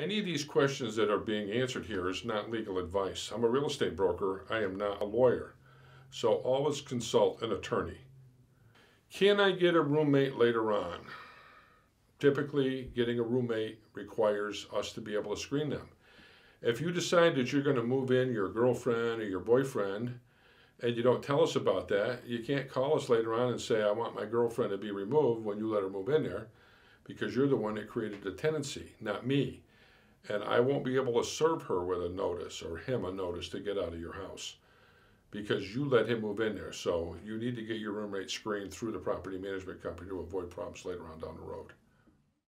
Any of these questions that are being answered here is not legal advice. I'm a real estate broker, I am not a lawyer. So always consult an attorney. Can I get a roommate later on? Typically, getting a roommate requires us to be able to screen them. If you decide that you're going to move in your girlfriend or your boyfriend and you don't tell us about that, you can't call us later on and say, I want my girlfriend to be removed when you let her move in there because you're the one that created the tenancy, not me. And I won't be able to serve her with a notice or him a notice to get out of your house because you let him move in there. So you need to get your roommate screened through the property management company to avoid problems later on down the road.